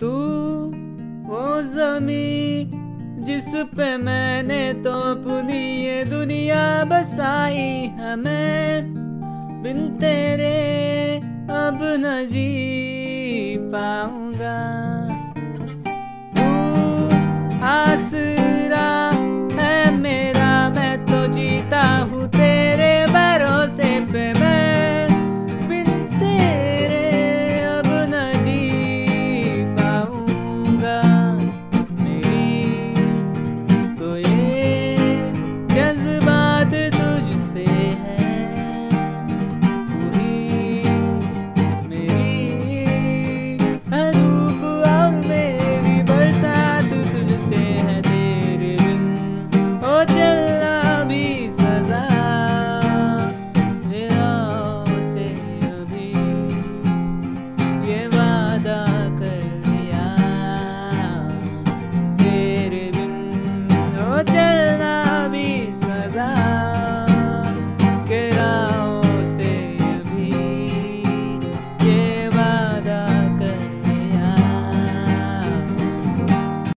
तू वो जमी जिस पे मैंने तो अपनी ये दुनिया बसाई हमें बिन तेरे अब न जी पाऊँगा।